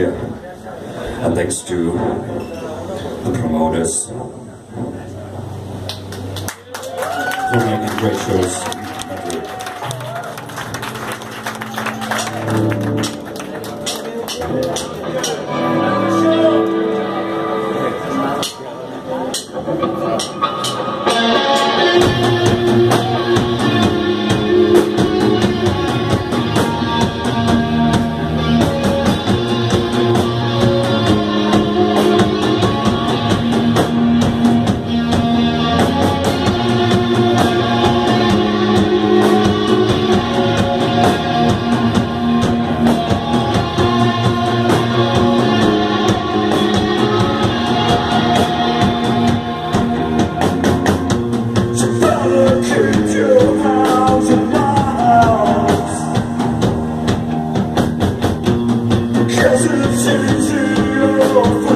Yeah. And thanks to the promoters for making great shows to the city, to your